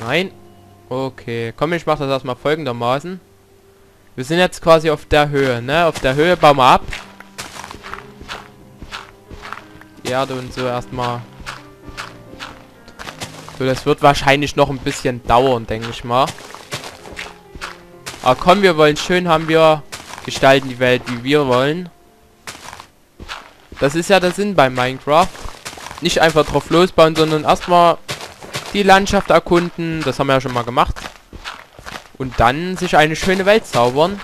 Nein. Okay, komm, ich mache das erstmal folgendermaßen. Wir sind jetzt quasi auf der Höhe, ne? Auf der Höhe bauen wir ab. Die Erde und so erstmal. So, das wird wahrscheinlich noch ein bisschen dauern, denke ich mal. Aber komm, wir wollen schön haben wir gestalten die Welt, wie wir wollen. Das ist ja der Sinn bei Minecraft. Nicht einfach drauf losbauen, sondern erstmal die Landschaft erkunden. Das haben wir ja schon mal gemacht. Und dann sich eine schöne Welt zaubern.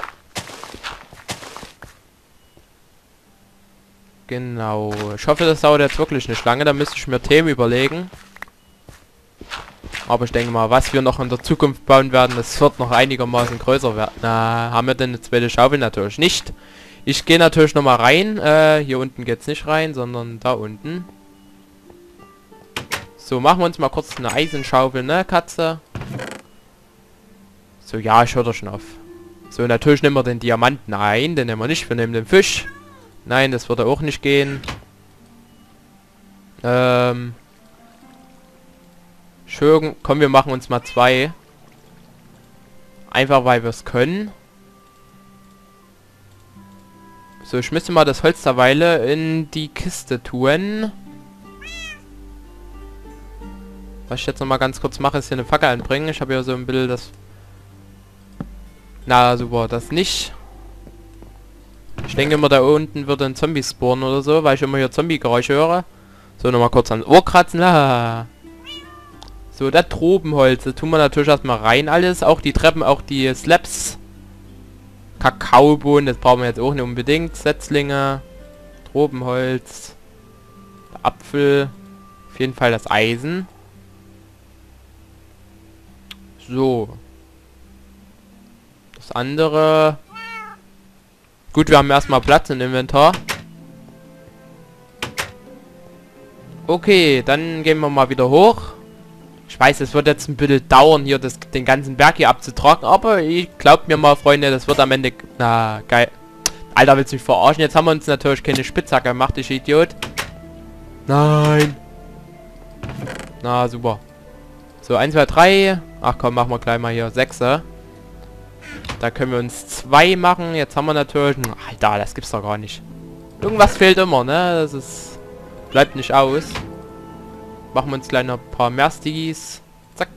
Genau. Ich hoffe, das dauert jetzt wirklich nicht lange. Da müsste ich mir Themen überlegen. Aber ich denke mal, was wir noch in der Zukunft bauen werden, das wird noch einigermaßen größer werden. Na, haben wir denn eine zweite Schaufel? Natürlich nicht. Ich gehe natürlich noch mal rein. Äh, hier unten geht es nicht rein, sondern da unten. So, machen wir uns mal kurz eine Eisenschaufel, ne, Katze? So, ja, ich höre schon auf. So, natürlich nehmen wir den Diamanten ein. Den nehmen wir nicht. Wir nehmen den Fisch. Nein, das würde auch nicht gehen. Ähm. Schön, komm, wir machen uns mal zwei. Einfach, weil wir es können. So, ich müsste mal das Holz der Weile in die Kiste tun. Was ich jetzt noch mal ganz kurz mache, ist hier eine Fackel anbringen. Ich habe ja so ein Bild das... Na, super, das nicht. Ich denke immer, da unten würde ein Zombie spawnen oder so, weil ich immer hier Zombie-Geräusche höre. So, nochmal kurz ans Ohr kratzen. La. So, das Tropenholz, das tun wir natürlich erstmal rein alles. Auch die Treppen, auch die Slabs. Kakaobohnen, das brauchen wir jetzt auch nicht unbedingt. Setzlinge. Tropenholz. Apfel. Auf jeden Fall das Eisen. So. Das andere... Gut, wir haben erstmal Platz im Inventar. Okay, dann gehen wir mal wieder hoch. Ich weiß, es wird jetzt ein bisschen dauern, hier das, den ganzen Berg hier abzutragen, aber ich glaubt mir mal, Freunde, das wird am Ende... Na, geil. Alter, willst du mich verarschen? Jetzt haben wir uns natürlich keine Spitzhacke gemacht, ich Idiot. Nein. Na, super. So, 1, 2, 3. Ach komm, machen wir gleich mal hier 6. Da können wir uns zwei machen. Jetzt haben wir natürlich... Alter, das gibt's doch gar nicht. Irgendwas fehlt immer, ne? Das ist... Bleibt nicht aus. Machen wir uns gleich noch ein paar mehr Stigis. Zack.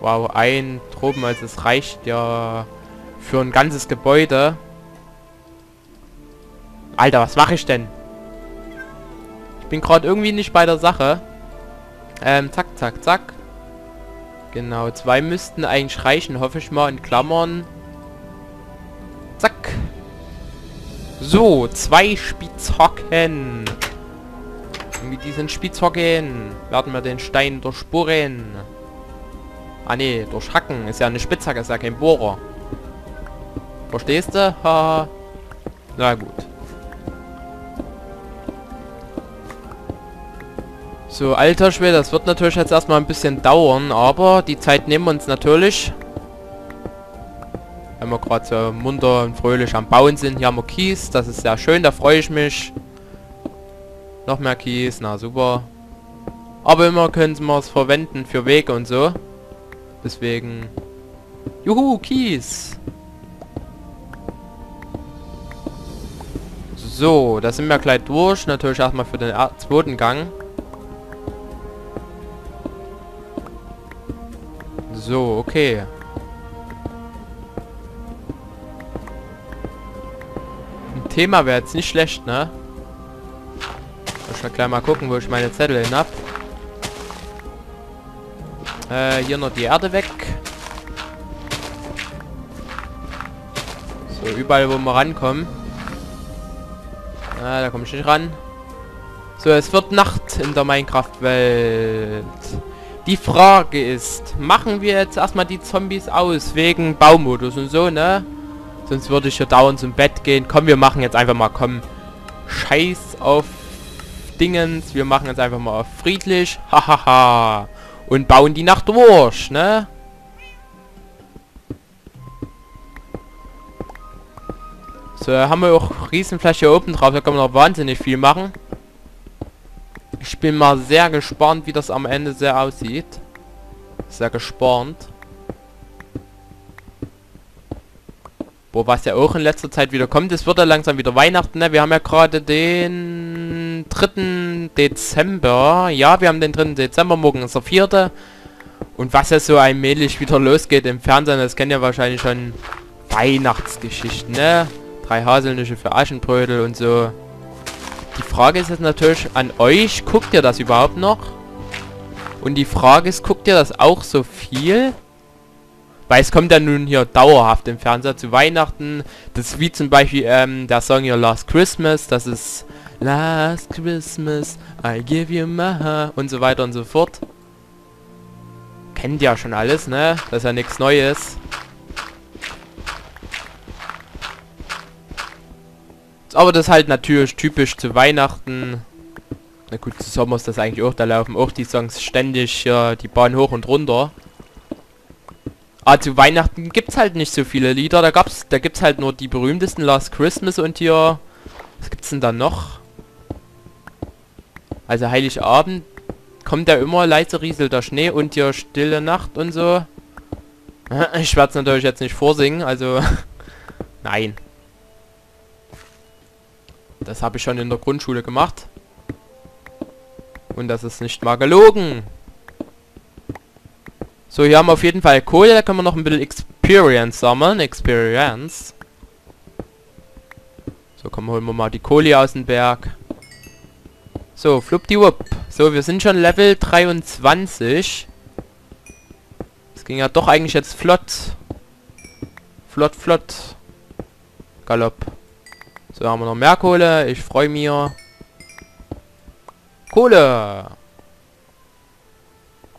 Wow, ein Tropen, also es reicht ja für ein ganzes Gebäude. Alter, was mache ich denn? Ich bin gerade irgendwie nicht bei der Sache. Ähm, zack, zack, zack. Genau, zwei müssten eigentlich reichen, hoffe ich mal, in Klammern. Zack. So, zwei Spitzhacken. mit diesen Spitzhacken werden wir den Stein durchbohren. Ah ne, durchhacken. Ist ja eine Spitzhacke, ist ja kein Bohrer. Verstehst du? Ha. Na gut. So, alter Schwede, das wird natürlich jetzt erstmal ein bisschen dauern, aber die Zeit nehmen wir uns natürlich. Wenn wir gerade so munter und fröhlich am Bauen sind. Hier haben wir Kies, das ist sehr schön, da freue ich mich. Noch mehr Kies, na super. Aber immer können wir es verwenden für Wege und so. Deswegen... Juhu, Kies! So, da sind wir gleich durch. Natürlich erstmal für den zweiten Gang. So, okay. Ein Thema wäre jetzt nicht schlecht, ne? Ich mal gleich mal gucken, wo ich meine Zettel hin hab. Äh, hier noch die Erde weg. So, überall, wo wir rankommen. Ah, da komme ich nicht ran. So, es wird Nacht in der Minecraft-Welt. Die Frage ist, machen wir jetzt erstmal die Zombies aus, wegen Baumodus und so, ne? Sonst würde ich hier dauernd zum Bett gehen. Komm, wir machen jetzt einfach mal, komm, scheiß auf Dingens. Wir machen jetzt einfach mal auf friedlich. Hahaha. und bauen die Nacht durch, ne? So, haben wir auch Riesenfläche oben drauf. Da kann man noch wahnsinnig viel machen. Ich bin mal sehr gespannt, wie das am Ende sehr aussieht. Sehr gespornt. Boah, was ja auch in letzter Zeit wieder kommt, es wird ja langsam wieder Weihnachten, ne? Wir haben ja gerade den 3. Dezember. Ja, wir haben den 3. Dezember, morgen ist der 4. Und was ja so allmählich wieder losgeht im Fernsehen, das kennt ihr wahrscheinlich schon Weihnachtsgeschichten, ne? Drei Haselnüsse für Aschenbrödel und so. Die Frage ist jetzt natürlich an euch, guckt ihr das überhaupt noch? Und die Frage ist, guckt ihr das auch so viel? Weil es kommt ja nun hier dauerhaft im Fernseher zu Weihnachten. Das ist wie zum Beispiel ähm, der Song hier Last Christmas. Das ist Last Christmas, I give you my heart und so weiter und so fort. Kennt ja schon alles, ne? Das ist ja nichts Neues. Aber das halt natürlich typisch zu Weihnachten. Na gut, zu Sommer ist das eigentlich auch, da laufen auch die Songs ständig äh, die Bahn hoch und runter. Aber zu Weihnachten gibt es halt nicht so viele Lieder. Da gab's, da gibt's halt nur die berühmtesten Last Christmas und hier. Was gibt's denn da noch? Also Heiligabend kommt ja immer leise rieselt der Schnee und hier Stille Nacht und so. Ich werde es natürlich jetzt nicht vorsingen, also nein. Das habe ich schon in der Grundschule gemacht. Und das ist nicht mal gelogen. So, hier haben wir auf jeden Fall Kohle. Da können wir noch ein bisschen Experience sammeln. Experience. So, komm, holen wir mal die Kohle aus dem Berg. So, fluppdiwupp. So, wir sind schon Level 23. Das ging ja doch eigentlich jetzt flott. Flott, flott. Galopp. So, haben wir noch mehr Kohle. Ich freue mich. Kohle.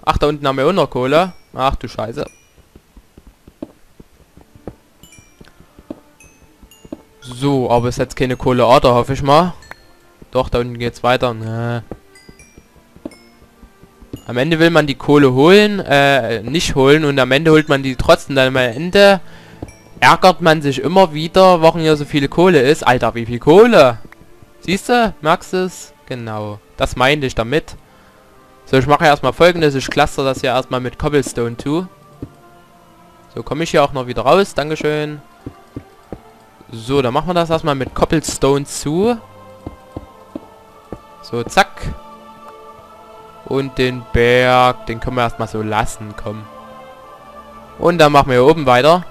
Ach, da unten haben wir auch noch Kohle. Ach du Scheiße. So, aber es ist jetzt keine Kohleader, hoffe ich mal. Doch, da unten geht's weiter. Nee. Am Ende will man die Kohle holen, äh, nicht holen und am Ende holt man die trotzdem. Dann am Ende ärgert man sich immer wieder, warum hier so viele Kohle ist. Alter, wie viel Kohle? Siehst du? Merkst du es? Genau. Das meinte ich damit. So, ich mache erstmal folgendes. Ich cluster das hier erstmal mit Cobblestone zu. So, komme ich hier auch noch wieder raus. Dankeschön. So, dann machen wir das erstmal mit Cobblestone zu. So, zack. Und den Berg, den können wir erstmal so lassen, komm. Und dann machen wir hier oben weiter.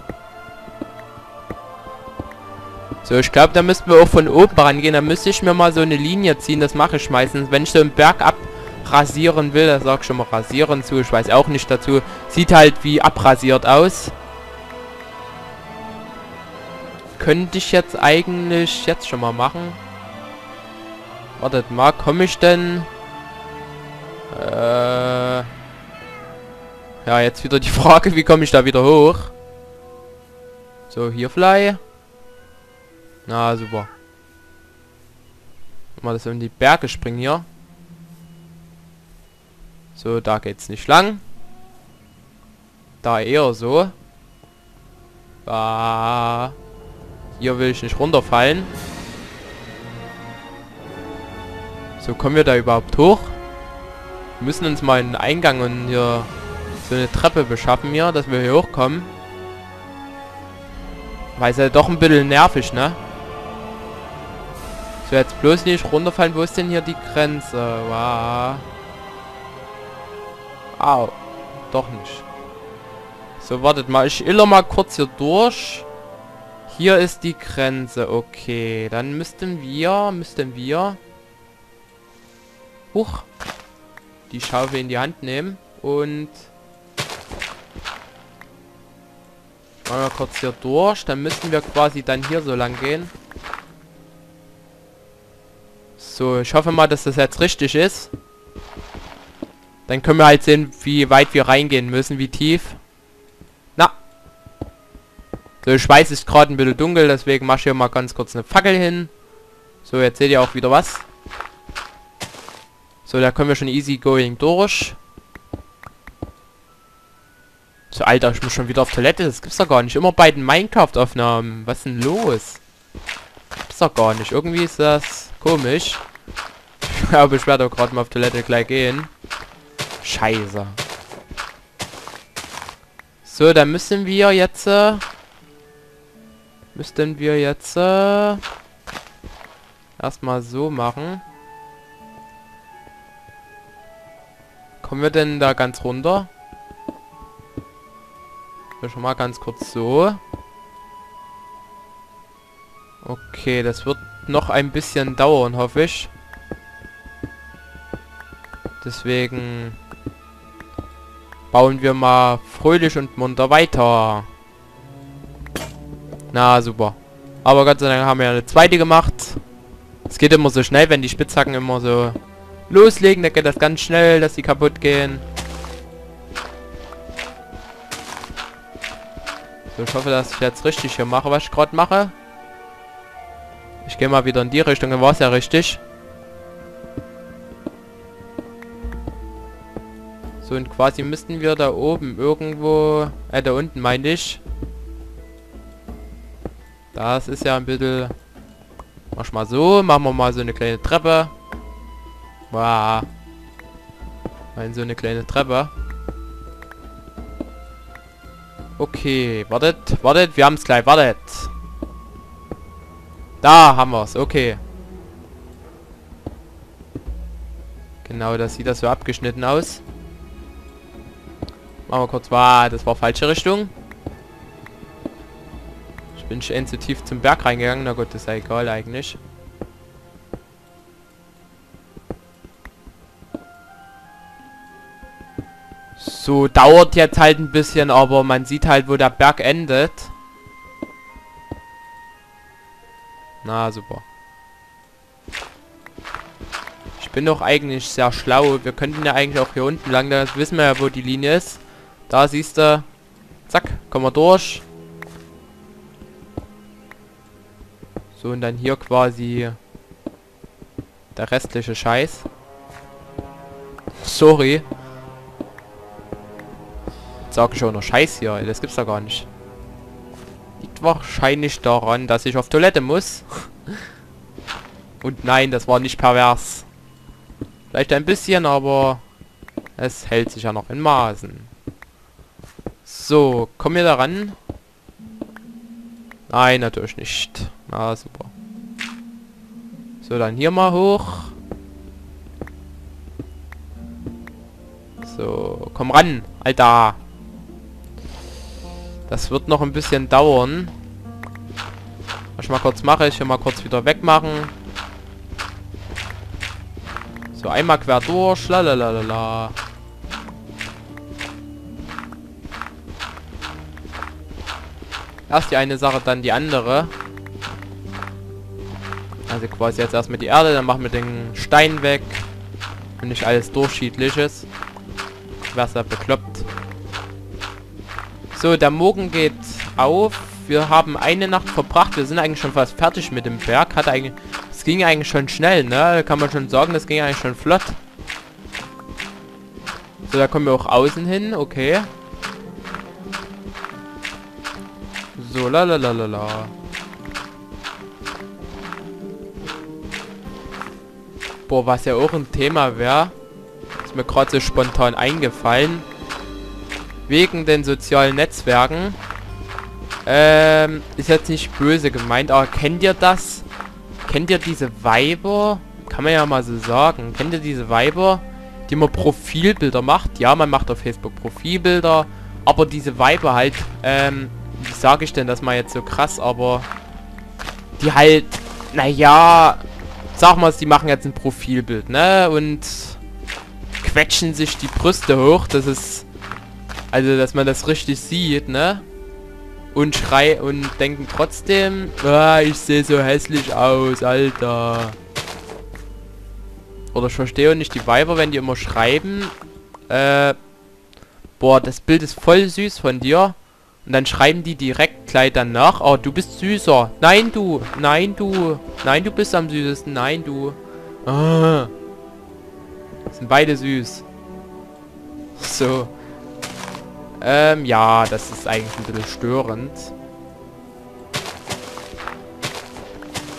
So, ich glaube, da müssten wir auch von oben rangehen. Da müsste ich mir mal so eine Linie ziehen. Das mache ich meistens. Wenn ich so einen Berg ab rasieren will, da sag ich schon mal rasieren zu, ich weiß auch nicht dazu. Sieht halt wie abrasiert aus. Könnte ich jetzt eigentlich jetzt schon mal machen. Wartet mal, komme ich denn? Äh ja, jetzt wieder die Frage, wie komme ich da wieder hoch? So, hier Fly. Na, super. Mal das in die Berge springen hier. So, da geht's nicht lang. Da eher so. Ah, hier will ich nicht runterfallen. So, kommen wir da überhaupt hoch? Wir müssen uns mal einen Eingang und hier so eine Treppe beschaffen hier, dass wir hier hochkommen. Weil es ja doch ein bisschen nervig, ne? So, jetzt bloß nicht runterfallen. Wo ist denn hier die Grenze? Wow. Au. Doch nicht. So, wartet mal. Ich iller mal kurz hier durch. Hier ist die Grenze. Okay, dann müssten wir, müssten wir... Huch. Die Schaufel in die Hand nehmen. Und... Wir kurz hier durch. Dann müssten wir quasi dann hier so lang gehen. So, ich hoffe mal, dass das jetzt richtig ist. Dann können wir halt sehen, wie weit wir reingehen müssen, wie tief. Na. So, ich weiß, es ist gerade ein bisschen dunkel, deswegen mache ich hier mal ganz kurz eine Fackel hin. So, jetzt seht ihr auch wieder was. So, da können wir schon easy going durch. So, Alter, ich muss schon wieder auf Toilette. Das gibt's doch gar nicht. Immer bei den Minecraft-Aufnahmen. Was ist denn los? Gibt's doch gar nicht. Irgendwie ist das komisch. Glaube, ich werde auch gerade mal auf Toilette gleich gehen. Scheiße. So, dann müssen wir jetzt... Äh, müssten wir jetzt... Äh, erstmal so machen. Kommen wir denn da ganz runter? Schon mal ganz kurz so. Okay, das wird noch ein bisschen dauern, hoffe ich. Deswegen bauen wir mal fröhlich und munter weiter. Na, super. Aber Gott sei Dank haben wir eine zweite gemacht. Es geht immer so schnell, wenn die Spitzhacken immer so loslegen. Da geht das ganz schnell, dass sie kaputt gehen. So, ich hoffe, dass ich jetzt richtig hier mache, was ich gerade mache. Ich gehe mal wieder in die Richtung, war es ja richtig. So, und quasi müssten wir da oben irgendwo... Äh, da unten meine ich. Das ist ja ein bisschen... Mach mal so, machen wir mal so eine kleine Treppe. Wow. Mal so eine kleine Treppe. Okay, wartet, wartet, wir haben es gleich, wartet. Da haben wir es, okay. Genau, das sieht das so abgeschnitten aus. Machen wir kurz, war, das war falsche Richtung. Ich bin schon zu tief zum Berg reingegangen, na gut, das ist egal eigentlich. So, dauert jetzt halt ein bisschen, aber man sieht halt, wo der Berg endet. Na, super. Ich bin doch eigentlich sehr schlau. Wir könnten ja eigentlich auch hier unten lang, da wissen wir ja, wo die Linie ist. Da siehst du. Zack, kommen wir durch. So, und dann hier quasi der restliche Scheiß. Sorry sage ich auch noch Scheiß hier. Das gibt's da gar nicht. Wahrscheinlich daran, dass ich auf Toilette muss. Und nein, das war nicht pervers. Vielleicht ein bisschen, aber es hält sich ja noch in Maßen. So, kommen wir da ran? Nein, natürlich nicht. Na, super. So, dann hier mal hoch. So, komm ran, Alter. Das wird noch ein bisschen dauern. Was ich mal kurz mache, ich hier mal kurz wieder wegmachen. So, einmal quer durch. Lalalala. Erst die eine Sache, dann die andere. Also quasi jetzt erstmal die Erde, dann machen wir den Stein weg. Und nicht alles durchschiedliches. Ja bekloppt. So, der Morgen geht auf. Wir haben eine Nacht verbracht. Wir sind eigentlich schon fast fertig mit dem Berg. Hat eigentlich... Es ging eigentlich schon schnell, ne? Kann man schon sagen, das ging eigentlich schon flott. So, da kommen wir auch außen hin. Okay. So, la la la la la. Boah, was ja auch ein Thema wäre. Ist mir gerade so spontan eingefallen wegen den sozialen Netzwerken. Ähm, ist jetzt nicht böse gemeint, aber kennt ihr das? Kennt ihr diese Weiber? Kann man ja mal so sagen. Kennt ihr diese Weiber, die man Profilbilder macht? Ja, man macht auf Facebook Profilbilder, aber diese Weiber halt, ähm, wie sage ich denn das mal jetzt so krass, aber die halt, naja, sag mal, die machen jetzt ein Profilbild, ne? Und quetschen sich die Brüste hoch, das ist also, dass man das richtig sieht, ne? Und schrei und denken trotzdem, ah, ich sehe so hässlich aus, Alter. Oder ich verstehe nicht die Weiber, wenn die immer schreiben, äh, boah, das Bild ist voll süß von dir. Und dann schreiben die direkt gleich danach, oh, du bist süßer. Nein, du. Nein, du. Nein, du bist am süßesten. Nein, du. Ah. Sind beide süß. So. Ähm, ja, das ist eigentlich ein bisschen störend.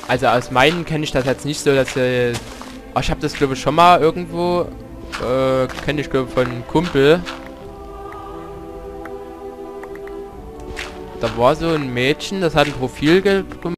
Also aus meinen kenne ich das jetzt nicht so, dass... Äh, oh, ich habe das glaube ich schon mal irgendwo... Äh, kenne ich glaube von Kumpel. da war so ein Mädchen, das hat ein Profil ge gemacht.